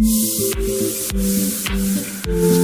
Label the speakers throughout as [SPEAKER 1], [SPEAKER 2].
[SPEAKER 1] うん。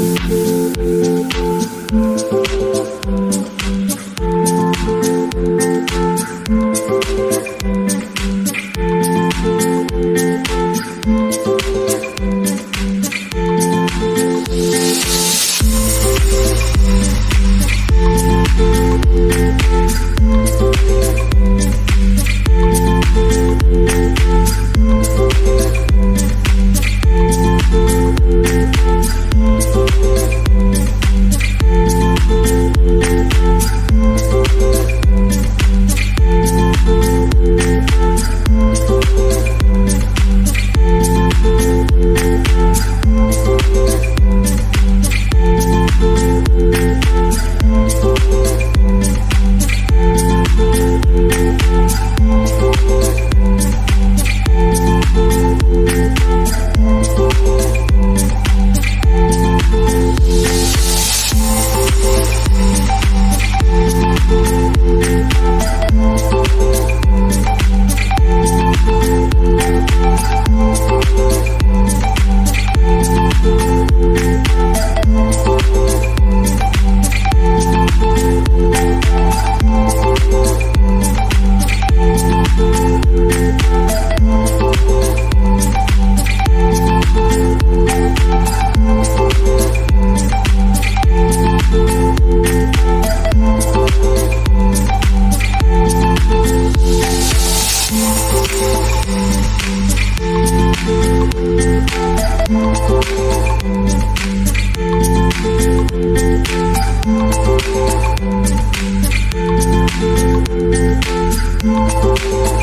[SPEAKER 2] 嗯。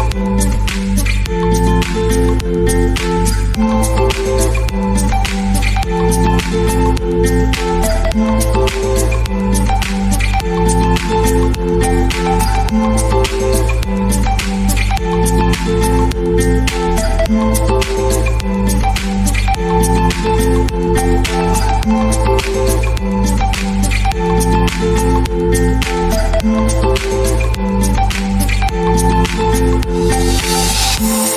[SPEAKER 2] Thank you.